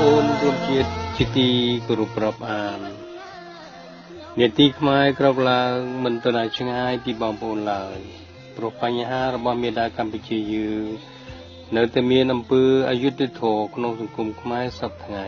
ប្អូនរួមជាតិជាទីគោរពរាប់អាននេតិខ្មែរក្របឡើងមិនទៅណាឆ្ងាយពីបងប្អូនឡើយព្រោះបញ្ហារបស់មេដាកម្ពុជាយើងនៅតែមានអំពើអយុត្តិធម៌ក្នុងសង្គមខ្មែរសពថ្ងៃ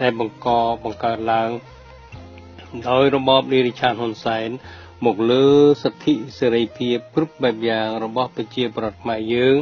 តែបង្កបង្កើតឡើងដោយរបបនារីឆានហ៊ុនសែនមកលើសិទ្ធិសេរីភាពគ្រប់បែបយ៉ាងរបស់ប្រជាប្រដ្ឋខ្មែរយើង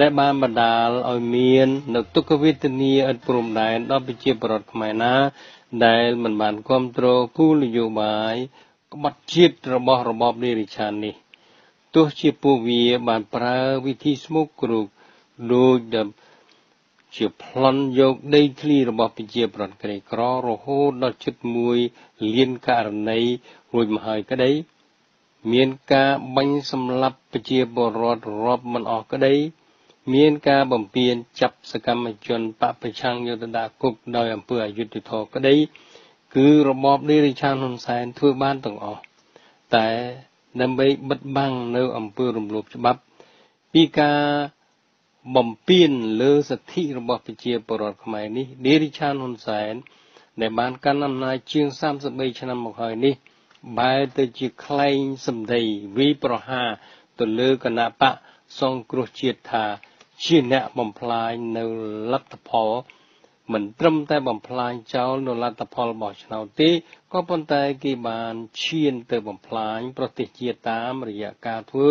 ដែលបានបណ្ដាលឲ្យមាននៅទុក្ខវេទនាឥតព្រំដែនដល់ប្រជាប្រដ្ឋខ្មែរណា ដែលមិនបានគ្រប់គ្រងគោលនយោបាយក្បត់ជាតិរបស់របបនារីឆាននេះទោះជាពួកវាបានប្រើវិធីស្មុគគ្រោកដូចជាប្លន់យកដីធ្លីរបស់ប្រជាប្រដ្ឋក្រីក្ររហូតដល់ជិត1លានករណីរួចមកហើយក្តី មានការបាញ់សម្លាប់ប្រជាពលរដ្ឋរាប់មិនអស់ក្តី មានការបំពេញចាប់សកម្មជនបពប្រឆាំងយុទ្ធដាគុកដោយអំពើអយុត្តិធម៌ក្តីគឺរបបនារីឆានហ៊ុនសែនធ្វើបានទាំងអស់តែដើម្បីបិទបាំងនៅអំពើរំលោភច្បាប់ពីការបំពេញលើសិទ្ធិរបស់ប្រជាពលរដ្ឋខ្មែរនេះនារីឆានហ៊ុនសែនដែលបានកាន់អំណាចជាង33ឆ្នាំមកហើយនេះ បែរទៅជាក្លែងសម្ដីវិប្រហាទៅលើគណៈបកសង្គ្រោះជាតិថា ជាអ្នកបំផ្លាញនៅលទ្ធផលមិនត្រឹមតែបំផ្លាញចោលនៅលទ្ធផលរបស់ឆ្នោតទេក៏ប៉ុន្តែគេបានឈានទៅបំផ្លាញប្រទេសជាតិតាមរយៈការធ្វើ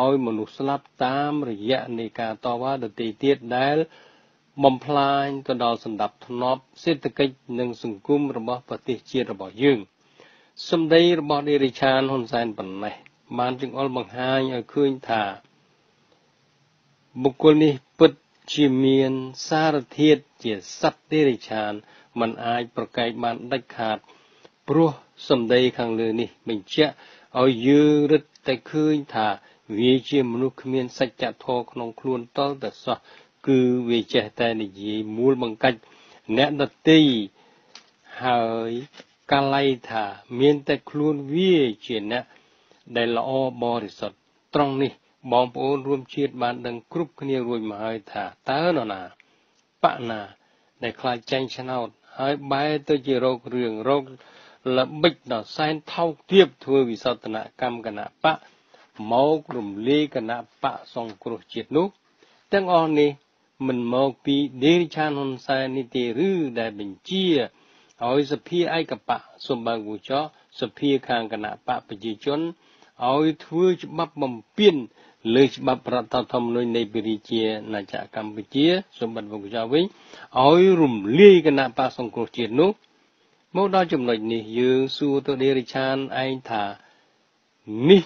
ឲ្យមនុស្សស្លាប់តាមរយៈនៃការតវ៉ាដទៃទៀតដែលបំផ្លាញទៅដល់សន្តិភាពសេដ្ឋកិច្ចនិងសង្គមរបស់ប្រទេសជាតិរបស់យើងសម្ដីរបស់នារីឆានហ៊ុនសែនប៉ុណ្ណេះបានចង្អុលបង្ហាញឲ្យឃើញថា បុគ្គលនេះពិតជាមានសារធាតុជាសត្វទេរិឆានมันអាចប្រកែកបានដាច់ខាត ព្រោះសម្ដីខាងលើនេះបញ្ជាក់ឲ្យយើងរឹតតែឃើញថាវាជាមនុស្សគ្មានសច្ចធម៌ក្នុងខ្លួនតលតែសោះគឺវាចេះតែនិយាយមូលបង្កាច់អ្នកដតីហើយកាល័យថា មានតែខ្លួនវាជាអ្នកដែលល្អបរិសុទ្ធត្រង់នេះ បងប្អូនរួមជាតិបានដឹងគ្រប់គ្នារួចមកហើយថាតើនរណាបកណា ដែលខ្លាចចាញ់ឆ្នោត ហើយបែរទៅជារោគរឿងរោគល្បិចដល់សែនថោកទាបធ្វើវិសោធនកម្មគណៈបកមករំលាយគណៈបកសង្គ្រោះជាតិនោះ ទាំងអស់នេះមិនមកពីដេរិឆានហ៊ុនសែននេះទេឬដែលបញ្ជាឲ្យសភាឯកបកសម្បើកូចសភាខាងគណៈបកប្រជាជន ឲ្យធ្វើច្បាប់បំពេញលើច្បាប់រដ្ឋធម្មនុញ្ញនៃពរាជាណាចក្រកម្ពុជាសម្បត្តិវង្សចៅវិញឲ្យរំលាយគណៈបកសង្គ្រោះជាតិនោះមកដល់ចំណុចនេះយើងសួរទៅដេរិឆានឯងថានេះ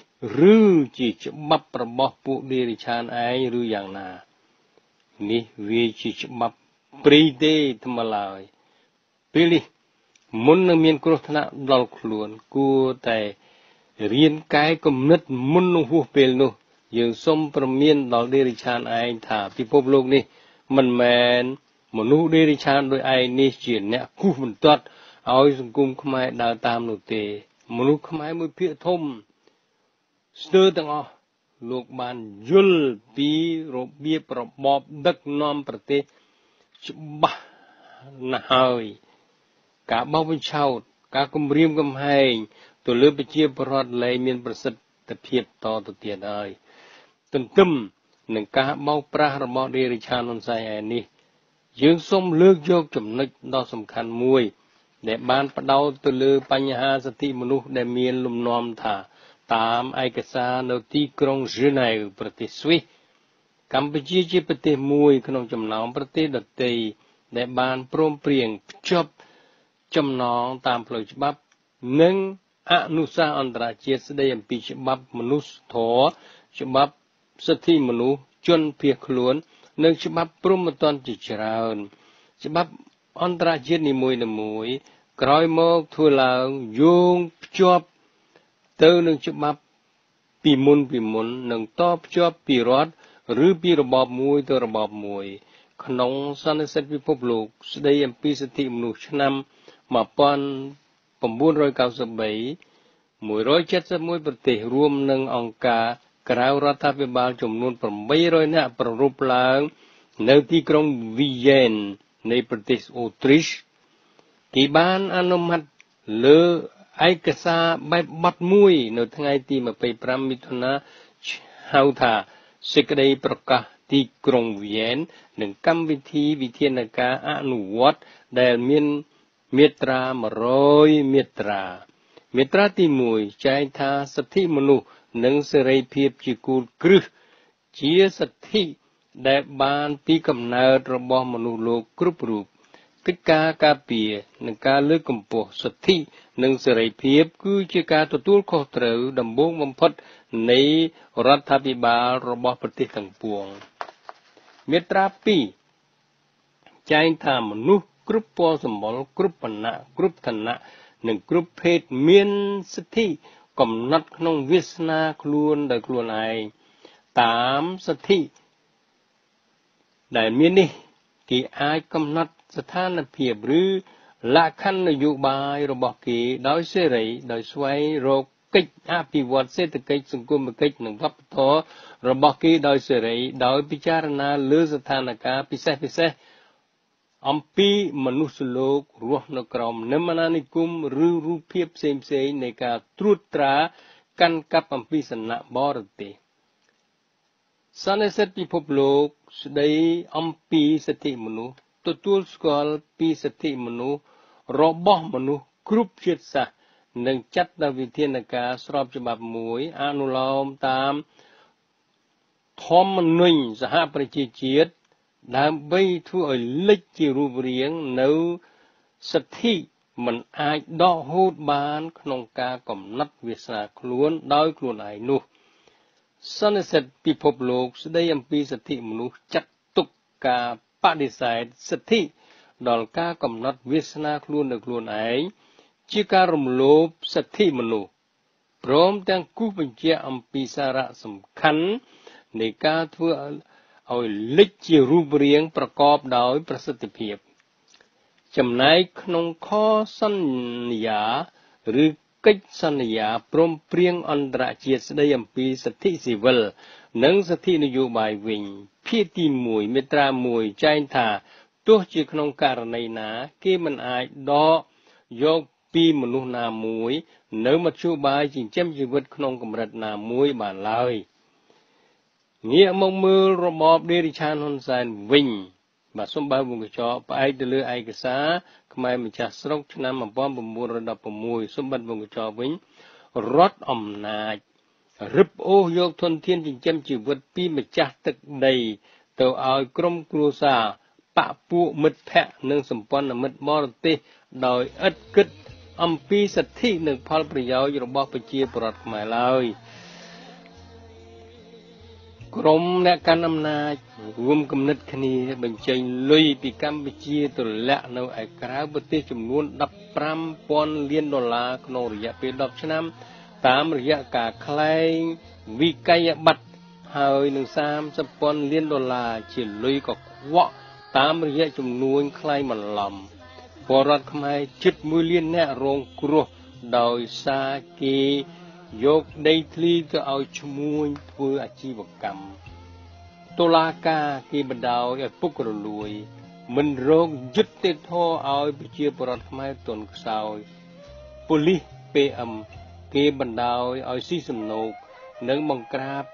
ឬជាច្បាប់របស់ពួកដេរិឆានឯងឬយ៉ាងណា នេះវាជាច្បាប់ព្រីទេថ្មឡើយពេលនេះមុននឹងមានគ្រោះថ្នាក់ដល់ខ្លួនគួរតែ រៀនកែគំនិតមុននឹងហួសពេលនោះ យើងសូមប្រមានដល់ដេរិឆានឯងថាពិភពលោកនេះ មិនមែនមនុស្សដេរិឆានដោយឯងនេះជាអ្នកគូសបន្ទាត់ឲ្យសង្គមខ្មែរដើរតាមនោះទេ មនុស្សខ្មែរមួយភាគធំស្ទើរទាំងអស់លោកបានយល់ពីរបៀបរបបដឹកនាំប្រទេសច្បាស់ណាស់ហើយ ការបោកបញ្ឆោត ការគំរាមកំហែងទៅលើប្រជាពលរដ្ឋលែងមានប្រសិទ្ធភាពតទៅទៀតហើយទន្ទឹមនឹងការបោកប្រាស់របស់ដេរិឆានហ៊ុនសែនឯនេះ យើងសូមលើកយកចំណុចដ៏សំខាន់មួយ ដែលបានផ្ដោតទៅលើបញ្ហាសិទ្ធិមនុស្សដែលមានលំនាំថា តាមឯកសារនៅទីក្រុងហ្សឺណែវប្រទេសស្វីសកម្ពុជាជាប្រទេសមួយក្នុងចំណោមប្រទេសដទៃដែលបានព្រមព្រៀងភ្ជាប់ ចំណងតាមផ្លូវច្បាប់ និងអនុសាសន៍អន្តរជាតិស្តីអំពីច្បាប់មនុស្សធម៌ច្បាប់សិទ្ធិមនុស្សជនភៀសខ្លួន និងច្បាប់ព្រហ្មទណ្ឌជាច្រើន ច្បាប់អន្តរជាតិនីមួយៗក្រោយមកធ្វើឡើងយោងភ្ជាប់ទៅនឹងច្បាប់ពីមុនពីមុននឹងតភ្ជាប់ពីរដ្ឋឬពីរបបមួយទៅរបបមួយ ក្នុងសន្និសីទពិភពលោក ស្តីអំពីសិទ្ធិមនុស្សឆ្នាំ 1993 171ប្រទេសរួមនឹងអង្គការក្រៅរដ្ឋាភិបាលចំនួន800នាក់ប្ររពឡើង នៅទីក្រុងវីយ៉ែននៃប្រទេសអូទ្រីសគេបានអនុម័តលើឯកសារបែបបទមួយនៅថ្ងៃទី25មិថុនាហៅថាសេចក្តីប្រកាសទីក្រុងវៀននិងកម្មវិធីវិធានការអនុវត្តដែលមាន មាត្រា100មាត្រា មាត្រាទី1ចែងថាសិទ្ធិមនុស្សនិងសេរីភាពជាគោលគ្រឹះជាសិទ្ធិដែលបានពីកំណើតរបស់មនុស្សលោកគ្រប់រូបកិច្ចការការពារនិងការលើកកម្ពស់សិទ្ធិនិងសេរីភាពគឺជាការទទួលខុសត្រូវដំបូងបំផុតនៃរដ្ឋាភិបាលរបស់ប្រទេសទាំងពួងមាត្រា2ចែងថាមនុស្ស គ្រប់ពណ៌សម្បុរគ្រប់វណ្ណៈគ្រប់ឋានៈនិងគ្រប់ភេទមានសិទ្ធិកំណត់ក្នុងវាសនាខ្លួនដោយខ្លួនឯងតាមសិទ្ធិដែលមាននេះគេអាចកំណត់ស្ថានភាពឬលក្ខខណ្ឌនយោបាយរបស់គេដោយសេរីដោយស្វែងរកកិច្ចអភិវឌ្ឍសេដ្ឋកិច្ចសង្គមគិច្ចនិងវប្បធម៌របស់គេដោយសេរីដោយពិចារណាលើស្ថានភាពពិសេសពិសេស អំពីមនុស្សលោករស់នៅក្រោមនិមនានិគមឬរូបភាពផ្សេងផ្សេងនៃការត្រួតត្រាកាន់កាប់អំពីសំណាក់បរទេសសន្និសិទពិភពលោកស្ដីអំពីសិទ្ធិមនុស្សទទួលស្គាល់ពីសិទ្ធិមនុស្សរបស់មនុស្សគ្រប់ជាតិសាសន៍និងចាត់ដល់វិធានការស្របច្បាប់មួយអនុលោមតាមធម្មនុញ្ញសហប្រជាជាតិ ដើម្បីធ្វើឲ្យលេចជារូបរាងនៅសិទ្ធិមិនអាចដកហូតបានក្នុងការកំណត់វាសនាខ្លួនដោយខ្លួនឯងនោះសន្និសិទពិភពលោកស្ដីអំពីសិទ្ធិមនុស្សចាត់ទុកការបដិសេធសិទ្ធិដល់ការកំណត់វាសនាខ្លួននៅខ្លួនឯងជាការរំលោភសិទ្ធិមនុស្សព្រមទាំងគូសបញ្ជាក់អំពីសារៈសំខាន់នៃការធ្វើ ឲ្យលេចជារូបរាងប្រកបដោយប្រសិទ្ធភាព ចំណែកក្នុងខសន្យាឬកិច្ចសន្យាព្រមព្រៀងអន្តរជាតិស្តីអំពីសិទ្ធិស៊ីវិលនិងសិទ្ធិនយោបាយវិញភាគទី1មាត្រា1ចែងថាទោះជាក្នុងករណីណា គេមិនអាចដកយកពីមនុស្សណាមួយ នៅមធ្យោបាយចិញ្ចឹមជីវិតក្នុងកម្រិតណាមួយបានឡើយ ងាកមកមើលរបបដេរិឆានហ៊ុនសែនវិញបាទសូមបើវងកញ្ចក់ផ្អែកទៅលើឯកសារខ្មែរម្ចាស់ស្រុកឆ្នាំ1916សូមបិទវងកញ្ចក់វិញរដ្ឋអំណាចរឹបអូសយកធនធានចិញ្ចឹមជីវិតពីម្ចាស់ទឹកដីទៅឲ្យក្រុមគ្រួសារបពពួកមិត្តភ័ក្តិនិងសម្ព័ន្ធមិត្តបរទេសដោយឥតគិតអំពីសិទ្ធិនិងផលប្រយោជន៍របស់ប្រជាពលរដ្ឋខ្មែរឡើយ ក្រុមអ្នកកាន់អំណាចរួមគំនិតគ្នាបញ្ចេញលុយពីកម្ពុជាទៅលាក់នៅឯក្រៅប្រទេសចំនួន15,000លានដុល្លារក្នុងរយៈពេល10ឆ្នាំ តាមរយៈការខ្លែងវិក័យប័ត្រហើយនឹង30,000លានដុល្លារជាលុយកខ្វក់តាមរយៈចំនួនខ្លែងបន្លំពលរដ្ឋខ្មែរជិត1លានអ្នករងគ្រោះដោយសារគេ យកដីធ្លីទៅឲ្យឈ្មួញធ្វើអាជីវកម្មតុលាការគេបណ្ដោយឲ្យពុករលួយ មិនរងយុត្តិធម៌ឲ្យប្រជាពលរដ្ឋខ្មែរទន់ខ្សោយប៉ូលីស PM គេបណ្ដោយឲ្យស៊ីសំណូកនិងបង្ក្រាប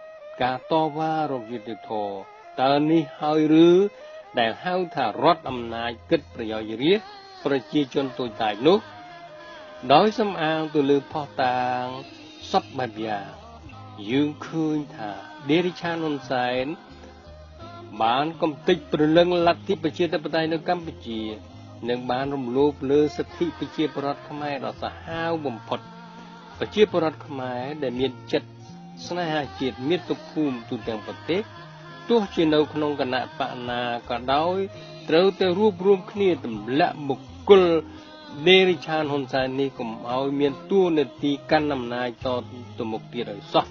ការតវ៉ារកយុត្តិធម៌តើនេះហើយឬដែលហៅថារដ្ឋអំណាចគិតប្រយោជន៍រាជប្រជាជនទូចតាចនោះ ដោយសំអាងទៅលើផុសតាង សពបែបយ៉ាងយើងឃើញថាដេរិឆានហ៊ុនសែនបានកំទេចព្រលឹងលទ្ធិប្រជាធិបតេយ្យនៅកម្ពុជានិងបានរំលោភលើសិទ្ធិប្រជាពលរដ្ឋខ្មែរដ៏សាហាវបំផុតប្រជាពលរដ្ឋខ្មែរដែលមានចិត្តស្នេហាជាតិមាតុភូមិទូទាំងប្រទេសទោះជានៅក្នុងគណៈបកណាក៏ដោយត្រូវតែរួបរวมគ្នាទម្លាក់បុគ្គល ដេរិឆានហ៊ុនសែននេះកុំឲ្យមានទួនាទីកាន់អំណាចតទៅមុខទៀតឲ្យសោះ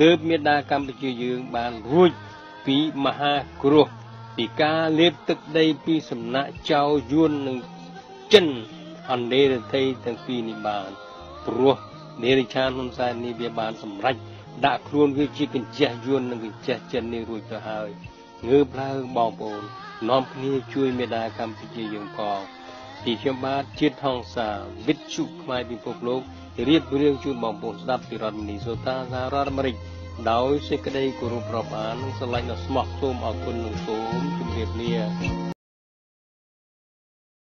ទើបមេដាកម្ពុជាយើងបានរួចពីមហាគ្រោះពីការលេបទឹកដីពីសំណាក់ចៅយួននិងចិនអន្តរជាតិទាំងពីរនេះបានព្រោះដេរិឆានហ៊ុនសែននេះវាបានសម្រេចដាក់ខ្លួនវាជាកញ្ចេះយួននិងកញ្ចេះចិននេះរួចទៅហើយងើបឡើងបងប្អូននាំគ្នាជួយមេដាកម្ពុជាយើងផង ទីខ្ញុំបាទជាតិហងសាវិទ្យុខ្មែរពិភពលោករៀបរៀងជូនបងប្អូនស្ដាប់ពីរដ្ឋមីនីសូតាសហរដ្ឋអាមេរិកដោយសេចក្តីគោរពរាប់អាននិងស្រឡាញ់ដ៏ស្មោះសូមអរគុណនិងសូមជម្រាបលា